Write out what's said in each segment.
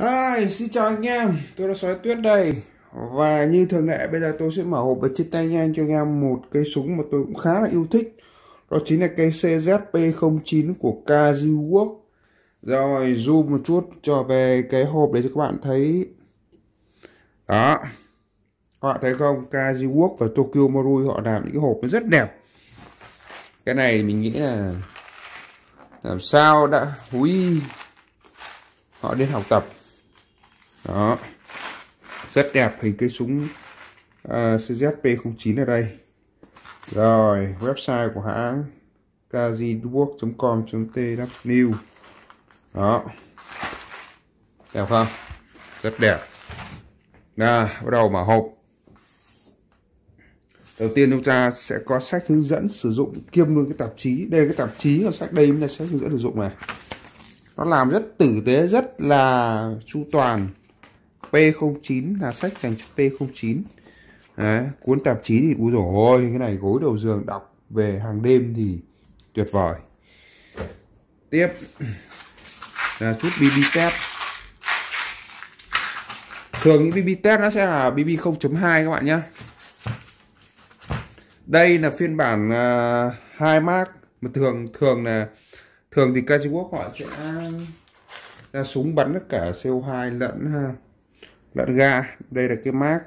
Hi, xin chào anh em, tôi là Sói Tuyết đây. Và như thường lệ bây giờ tôi sẽ mở hộp và chia tay nhanh cho anh em một cây súng mà tôi cũng khá là yêu thích. Đó chính là cây CZP09 của Kazi Work Rồi zoom một chút cho về cái hộp để cho các bạn thấy. Đó. Các bạn thấy không, Kazi Work và Tokyo Marui họ làm những cái hộp rất đẹp. Cái này mình nghĩ là làm sao đã ui. Họ đến học tập đó. Rất đẹp hình cái súng à, uh, CZP09 ở đây. Rồi website của hãng kaziwork.com.tw đó. Đẹp không? Rất đẹp. Là bắt đầu mở hộp. Đầu tiên chúng ta sẽ có sách hướng dẫn sử dụng kiêm luôn cái tạp chí. Đây là cái tạp chí còn sách đây mới là sách hướng dẫn sử dụng này. Nó làm rất tử tế rất là chu toàn. P09 là sách dành cho P09. Đấy, cuốn tạp chí thì úi dồi ôi cái này gối đầu giường đọc về hàng đêm thì tuyệt vời. Tiếp là chút BB test. Thường những BB test nó sẽ là BB 0.2 các bạn nhé đây là phiên bản à, hai uh, mark mà thường thường là thường thì Kajiwok họ sẽ ra súng bắn tất cả CO2 lẫn ha lẫn ga đây là cái mác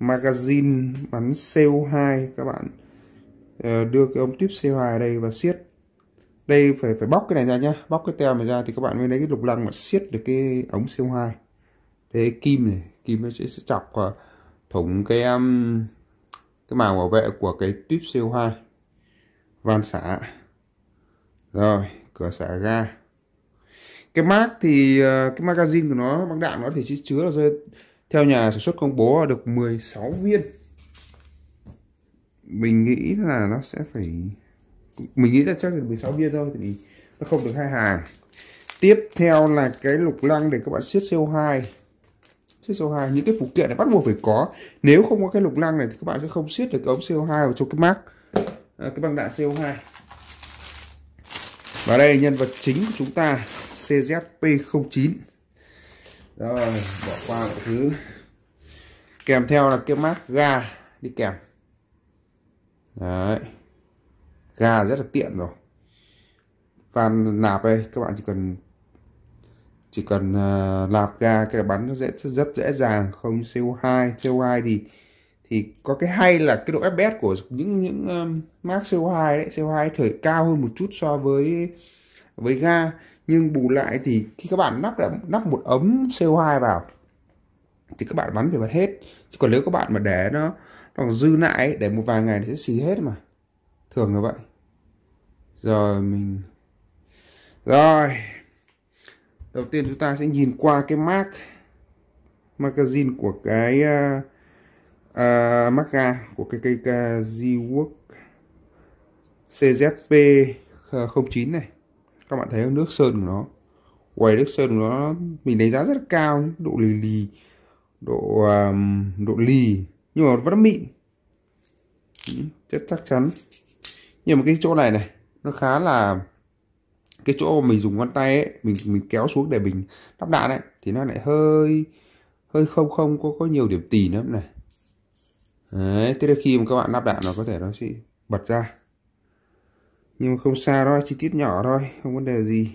magazine bắn CO2 các bạn. Ờ, đưa cái ống tuyếp CO2 đây và siết. Đây phải phải bóc cái này ra nhá. Bóc cái tem này ra thì các bạn mới lấy cái lục lăng mà siết được cái ống CO2 đây kim này. Kim nó sẽ, sẽ chọc và thủng cái um, cái màng bảo vệ của cái tuyếp CO2 van xả. Rồi cửa xả ga cái mác thì ờ, cái magazine của nó, băng đạn nó thì chỉ chứa là rơi theo nhà sản xuất công bố là được 16 viên. Mình nghĩ là nó sẽ phải, mình nghĩ là chắc là 16 viên thôi thì nó không được hai hàng. Tiếp theo là cái lục lăng để các bạn siết CO2 siết CO2 những cái phụ kiện này bắt buộc phải có. Nếu không có cái lục lăng này thì các bạn sẽ không siết được ống CO2 vào trong cái mác ờ, cái băng đạn CO2 và đây nhân vật chính của chúng ta. CZP09 rồi bỏ qua mọi thứ. Kèm theo là cái mát ga đi kèm. Đấy. Ga rất là tiện rồi. Van nạp đây các bạn chỉ cần chỉ cần uh, nạp ga cái là bắn nó dễ rất dễ dàng. Không CO2 CO2 thì thì có cái hay là cái độ FPS của những những um, mác CO2 đấy CO2 thời cao hơn một chút so với với ga nhưng bù lại thì khi các bạn nắp nắp một ấm CO2 vào thì các bạn bắn về mặt hết. Chứ còn nếu các bạn mà để nó còn dư lại để một vài ngày thì sẽ xì hết mà. Thường là vậy. Rồi mình rồi. Đầu tiên chúng ta sẽ nhìn qua cái mark magazine của cái uh, uh, mark của cái cây Kaziwork CZP 09 này các bạn thấy nước sơn của nó. Quầy nước sơn của nó mình đánh giá rất là cao độ lì lì độ um, độ lì nhưng mà vẫn mịn. Ừ, chất chắc chắn. Nhưng mà cái chỗ này này nó khá là cái chỗ mà mình dùng ngón tay ấy mình mình kéo xuống để mình lắp đạn ấy thì nó lại hơi hơi không không có có nhiều điểm tì nữa này. Đấy thế là khi mà các bạn lắp đạn nó có thể nó sẽ bật ra nhưng mà không xa thôi chi tiết nhỏ thôi không vấn đề gì.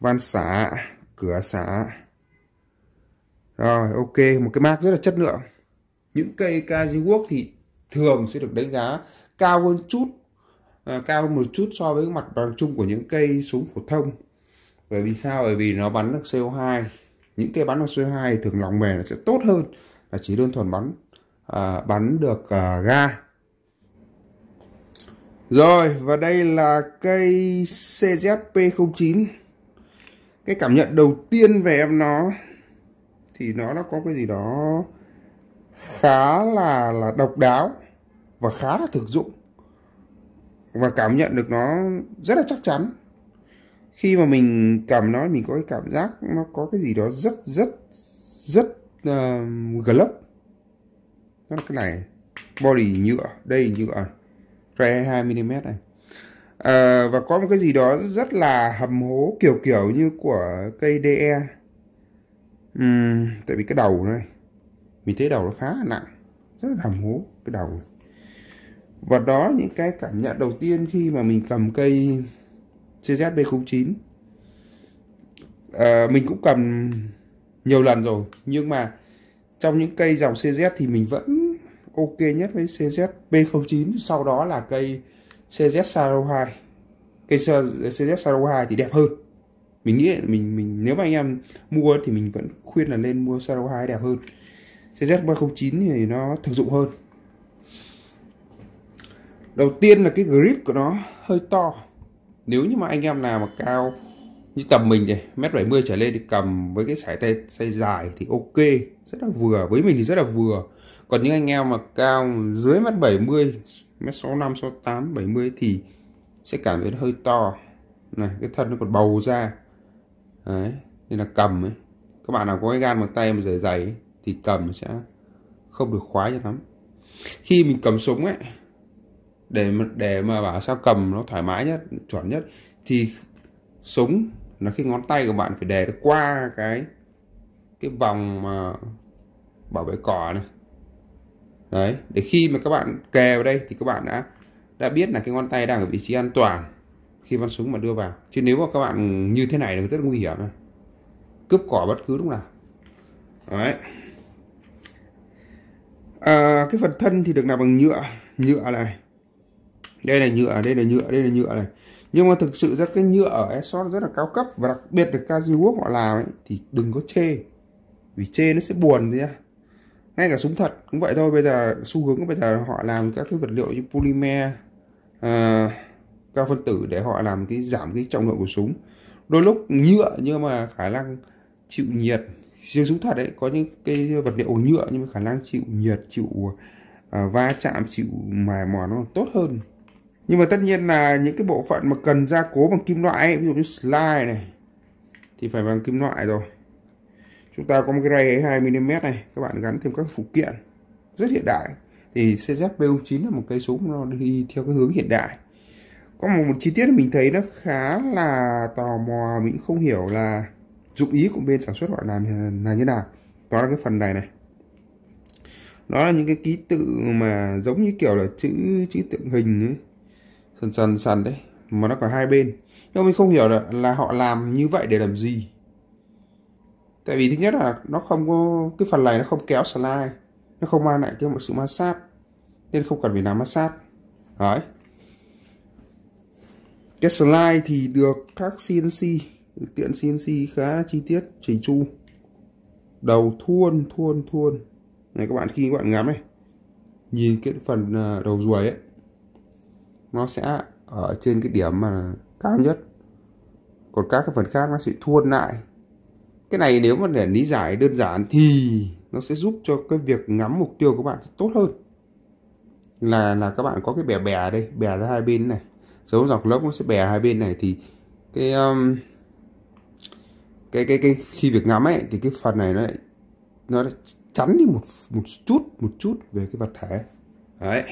Van xả cửa xả. Rồi ok một cái mác rất là chất lượng. Những cây Kaji Work thì thường sẽ được đánh giá cao hơn chút à, cao hơn một chút so với mặt bằng chung của những cây súng phổ thông. Bởi vì sao? Bởi vì nó bắn được CO2 những cây bắn được CO2 thường lòng mề nó sẽ tốt hơn là chỉ đơn thuần bắn à, bắn được à, ga rồi và đây là cây CZP09 Cái cảm nhận đầu tiên về em nó Thì nó nó có cái gì đó khá là là độc đáo Và khá là thực dụng. Và cảm nhận được nó rất là chắc chắn. Khi mà mình cầm nó mình có cái cảm giác nó có cái gì đó rất rất rất ờ, uh, glove Đó là cái này Body nhựa, đây nhựa tre 2mm này. À, và có một cái gì đó rất là hầm hố kiểu kiểu như của cây DE uhm, tại vì cái đầu này mình thấy đầu nó khá là nặng rất là hầm hố cái đầu này. và đó những cái cảm nhận đầu tiên khi mà mình cầm cây CZB09 à, ờ, mình cũng cầm nhiều lần rồi nhưng mà trong những cây dòng CZ thì mình vẫn ok nhất với CZ B09, sau đó là cây CZ Saro 2 cây CZ Saro 2 thì đẹp hơn. Mình nghĩ mình mình, nếu mà anh em mua thì mình vẫn khuyên là nên mua Saro 2 đẹp hơn. CZ 309 thì nó thực dụng hơn. Đầu tiên là cái grip của nó hơi to. Nếu như mà anh em nào mà cao như tầm mình này, mét 70 trở lên thì cầm với cái sải tay tay dài thì ok. Rất là vừa, với mình thì rất là vừa còn những anh em mà cao dưới mét 70 mét 65 68 70 thì sẽ cảm thấy nó hơi to. Này cái thân nó còn bầu ra. Đấy nên là cầm ấy. Các bạn nào có cái gan bằng tay mà dày dày ấy, thì cầm sẽ không được khoái cho lắm. Khi mình cầm súng ấy để mà để mà bảo sao cầm nó thoải mái nhất chuẩn nhất thì súng là khi ngón tay của bạn phải đè qua cái cái vòng mà bảo vệ cỏ này đấy để khi mà các bạn kè vào đây thì các bạn đã đã biết là cái ngón tay đang ở vị trí an toàn khi bắn súng mà đưa vào. Chứ nếu mà các bạn như thế này thì rất nguy hiểm này. Cướp cỏ bất cứ lúc nào. Đấy. À, cái phần thân thì được làm bằng nhựa nhựa này. Đây là nhựa đây là nhựa đây là nhựa này. Nhưng mà thực sự ra cái nhựa ở Esot rất là cao cấp và đặc biệt là Casio họ làm ấy thì đừng có chê. Vì chê nó sẽ buồn thế ngay cả súng thật cũng vậy thôi bây giờ xu hướng bây giờ họ làm các cái vật liệu như polymer ờ, uh, cao phân tử để họ làm cái giảm cái trọng lượng của súng. Đôi lúc nhựa nhưng mà khả năng chịu nhiệt. Riêng súng thật đấy có những cái vật liệu nhựa nhưng mà khả năng chịu nhiệt chịu uh, va chạm chịu mài mòn nó tốt hơn. Nhưng mà tất nhiên là những cái bộ phận mà cần gia cố bằng kim loại ấy, ví dụ như slide này thì phải bằng kim loại rồi chúng ta có một cái ray 2 mm này các bạn gắn thêm các phụ kiện rất hiện đại. Thì CZPU9 là một cây súng nó đi theo cái hướng hiện đại. Có một, một chi tiết mình thấy nó khá là tò mò mình không hiểu là dụng ý của bên sản xuất họ làm là như nào. Đó là cái phần này này. Đó là những cái ký tự mà giống như kiểu là chữ chữ tượng hình ấy. sần sần sần đấy mà nó có hai bên. Nhưng mình không hiểu là, là họ làm như vậy để làm gì tại vì thứ nhất là nó không có, cái phần này nó không kéo slide, nó không mang lại cái một sự ma sát nên không cần phải làm ma sát đấy. Cái slide thì được các CNC tiện CNC khá là chi tiết chỉnh chu. Đầu thuôn thuôn thuôn. Này, các bạn khi các bạn ngắm này, nhìn cái phần à, đầu ruồi ấy, nó sẽ ở trên cái điểm mà cao nhất. Còn các cái phần khác nó sẽ thuôn lại cái này nếu mà để lý giải đơn giản thì nó sẽ giúp cho cái việc ngắm mục tiêu của bạn tốt hơn. Là là các bạn có cái bè bè đây bè ra hai bên này. Dấu dọc lớp nó sẽ bè hai bên này thì cái um, cái cái cái khi việc ngắm ấy thì cái phần này nó lại nó chắn đi một một chút một chút về cái vật thể. Đấy.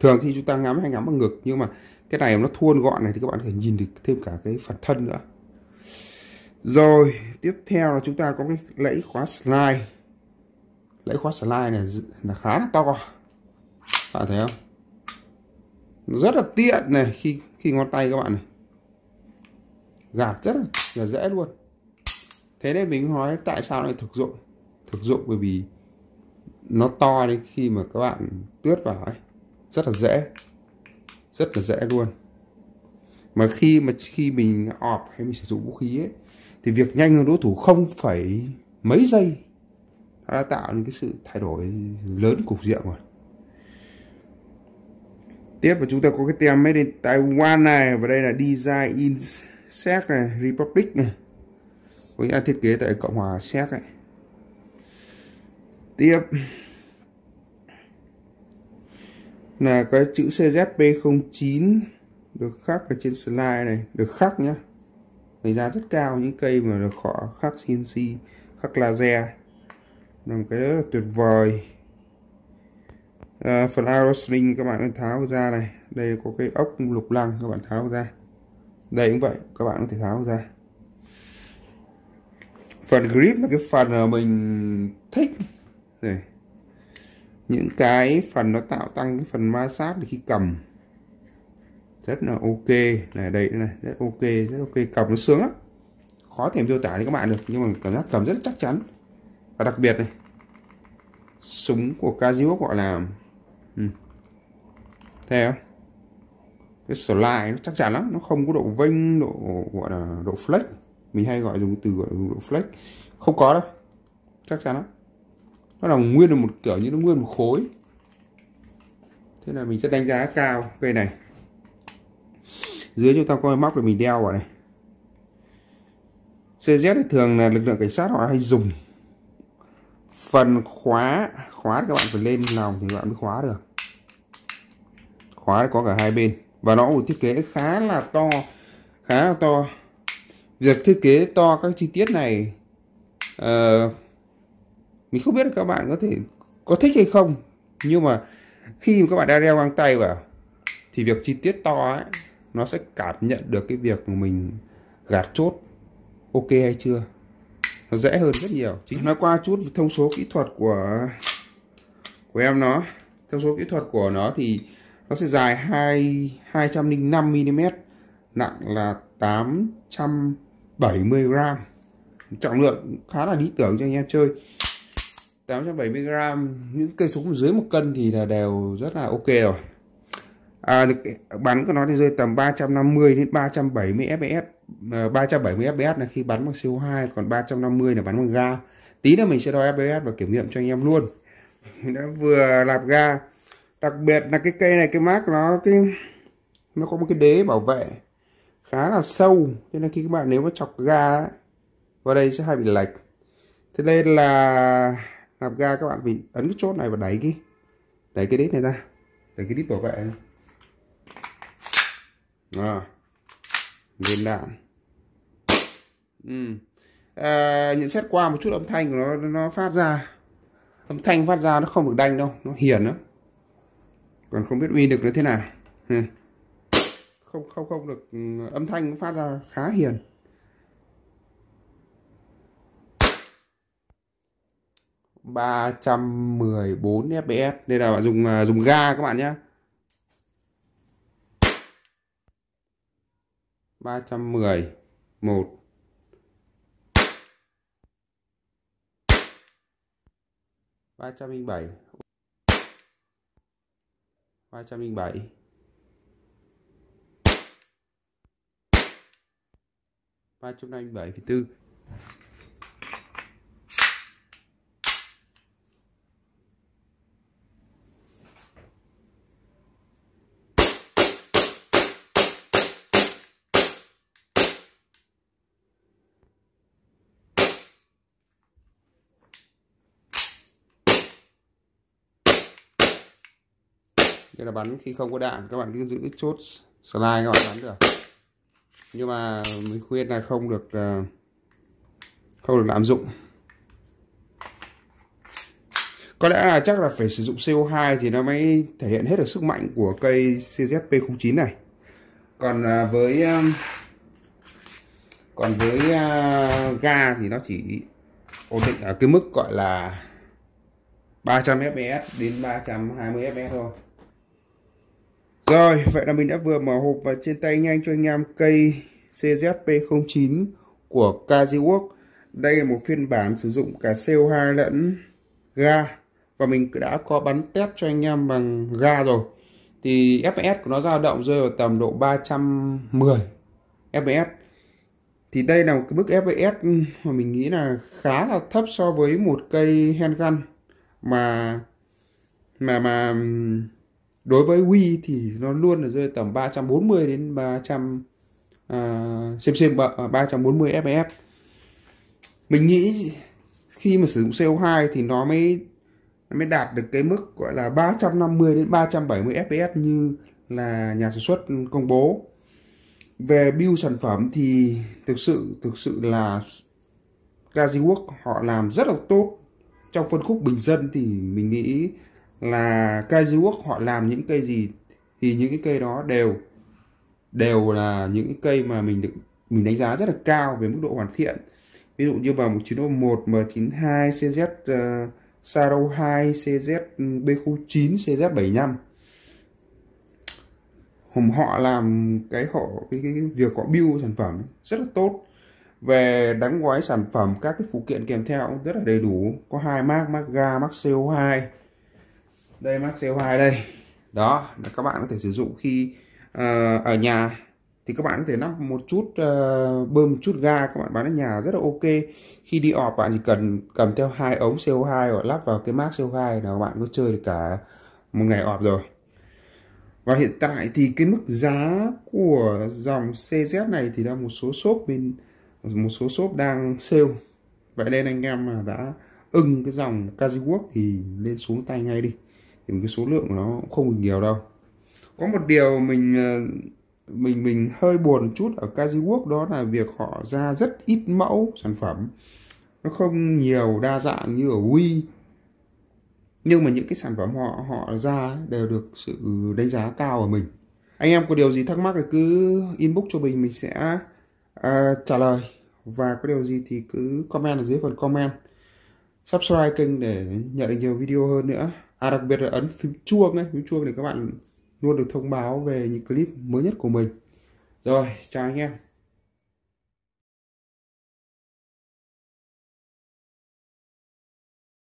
Thường khi chúng ta ngắm hay ngắm bằng ngực nhưng mà cái này nó thuôn gọn này thì các bạn phải nhìn được thêm cả cái phần thân nữa rồi, tiếp theo là chúng ta có cái lẫy khóa slide. Lẫy khóa slide này là khá là to. Bạn thấy không? Rất là tiện này khi khi ngón tay các bạn này. Gạt rất là dễ luôn. Thế nên mình nói tại sao lại thực dụng? Thực dụng bởi vì nó to đến khi mà các bạn tước vào ấy. Rất là dễ. Rất là dễ luôn. Mà khi mà, khi mình ọp hay mình sử dụng vũ khí ấy thì việc nhanh hơn đối thủ không phải mấy giây. Đã tạo nên cái sự thay đổi lớn cục diện rồi. Tiếp và chúng ta có cái tem made in Taiwan này, và đây là design in Séc này, Republic này. Có nghĩa thiết kế tại Cộng hòa Séc này tiếp là cái chữ CZP09 được khắc ở trên slide này, được khắc nhá với giá rất cao những cây mà được họ khắc CNC khắc laser. Làm cái rất là tuyệt vời. À, phần aerosling các bạn tháo ra này. Đây có cái ốc lục lăng các bạn tháo ra. Đây cũng vậy các bạn có thể tháo ra. Phần grip là cái phần mà mình thích. Này. Những cái phần nó tạo tăng cái phần ma sát để khi cầm rất là ok. Này đây này, rất ok rất ok. Cầm nó sướng lắm khó thể miêu tả cho các bạn được, nhưng mà cảm giác cầm rất chắc chắn. Và đặc biệt này, súng của Casio gọi là ừ. thấy không cái slide nó chắc chắn lắm, nó không có độ vênh, độ, gọi là độ flex. Mình hay gọi dùng từ gọi là độ flex. Không có đâu, chắc chắn lắm. Nó là nguyên là một kiểu như nó nguyên một khối. Thế là mình sẽ đánh giá cao cây này dưới chúng ta có móc để mình đeo vào này. CZ thì thường là lực lượng cảnh sát họ hay dùng phần khóa khóa các bạn phải lên lòng thì các bạn mới khóa được. Khóa có cả hai bên và nó một thiết kế khá là to khá là to. Việc thiết kế to các chi tiết này uh, mình không biết là các bạn có thể có thích hay không. Nhưng mà khi mà các bạn đã đeo găng tay vào thì việc chi tiết to ấy nó sẽ cảm nhận được cái việc mình gạt chốt. Ok hay chưa? Nó dễ hơn rất nhiều. Chính nói qua chút thông số kỹ thuật của của em nó. Thông số kỹ thuật của nó thì nó sẽ dài 2 205 mm nặng là 870 g trọng lượng khá là lý tưởng cho anh em chơi. 870 g những cây súng dưới một cân thì là đều rất là ok rồi à, được, bắn của nó thì rơi tầm 350 đến 370 fps à, 370 fps là khi bắn bằng CO2 còn 350 là bắn bằng ga. Tí nữa mình sẽ đo fps và kiểm nghiệm cho anh em luôn. Đã vừa lạp ga. Đặc biệt là cái cây này cái mác nó cái nó có một cái đế bảo vệ khá là sâu. Cho nên khi các bạn nếu mà chọc ga ấy, vào đây sẽ hay bị lệch. Thế nên là làm ga các bạn bị ấn cái chốt này và đẩy cái đẩy cái đít này ra. Đẩy cái đít bảo vệ này à, viên đạn. Ừ. à, nhận xét qua một chút âm thanh của nó nó phát ra. Âm thanh phát ra nó không được đanh đâu nó hiền lắm. Còn không biết uy lực nó thế nào. Ừ. Không không không được ừ, âm thanh phát ra khá hiền. Ba trăm mười bốn fps đây là bạn dùng à, dùng ga các bạn nhé 310 1 307 307 357,4 đây là bắn khi không có đạn, các bạn cứ giữ chốt slide các bạn bắn được. Nhưng mà mình khuyên là không được ờ, không được lạm dụng. Có lẽ là chắc là phải sử dụng CO2 thì nó mới thể hiện hết được sức mạnh của cây CZP09 này. Còn ờ, với ờ, còn với ga thì nó chỉ ổn định ở cái mức gọi là 300 fps đến 320 fps thôi rồi, vậy là mình đã vừa mở hộp và trên tay nhanh cho anh em cây CZP09 của Kaziwork. Đây là một phiên bản sử dụng cả CO2 lẫn ga. Và mình đã có bắn test cho anh em bằng ga rồi. Thì FPS của nó dao động rơi vào tầm độ 310 FPS. Thì đây là một cái mức FPS mà mình nghĩ là khá là thấp so với một cây handgun mà mà mà đối với Wii thì nó luôn là rơi tầm 340 đến 300 uh, à, xem xem 340 à, fps mình nghĩ khi mà sử dụng CO2 thì nó mới nó mới đạt được cái mức gọi là 350 đến 370 fps như là nhà sản xuất công bố. Về build sản phẩm thì thực sự thực sự là Gaziwork họ làm rất là tốt. Trong phân khúc bình dân thì mình nghĩ là cây Work họ làm những cây gì thì những cái cây đó đều đều là những cái cây mà mình được mình đánh giá rất là cao về mức độ hoàn thiện. Ví dụ như vào 1901 M92 CZ uh, Saro 2 CZ B09 CZ75 hùng họ làm cái họ cái, cái, cái việc họ build sản phẩm rất là tốt. Về đóng gói sản phẩm các cái phụ kiện kèm theo cũng rất là đầy đủ. Có hai mác mác ga mác CO2 đây mắc CO2 đây. Đó là các bạn có thể sử dụng khi uh, ở nhà. Thì các bạn có thể lắp một chút uh, bơm một chút ga các bạn bán ở nhà rất là ok. Khi đi ọp bạn chỉ cần cầm theo hai ống CO2 và lắp vào cái mác CO2 là các bạn có chơi được cả một ngày ọp rồi. Và hiện tại thì cái mức giá của dòng CZ này thì đang một số shop bên một số shop đang sale. Vậy nên anh em mà đã ưng cái dòng Kaziwork thì lên xuống tay ngay đi thì cái số lượng của nó cũng không nhiều đâu. Có một điều mình ờ, mình mình hơi buồn chút ở Kaziwork đó là việc họ ra rất ít mẫu sản phẩm. Nó không nhiều đa dạng như ở Wii. Nhưng mà những cái sản phẩm họ họ ra đều được sự đánh giá cao ở mình. Anh em có điều gì thắc mắc thì cứ inbox cho mình mình sẽ uh, trả lời. Và có điều gì thì cứ comment ở dưới phần comment. Subscribe kênh để nhận được nhiều video hơn nữa à đặc biệt là ấn phím chuông ấy, phím chuông để các bạn luôn được thông báo về những clip mới nhất của mình. Rồi, chào anh em.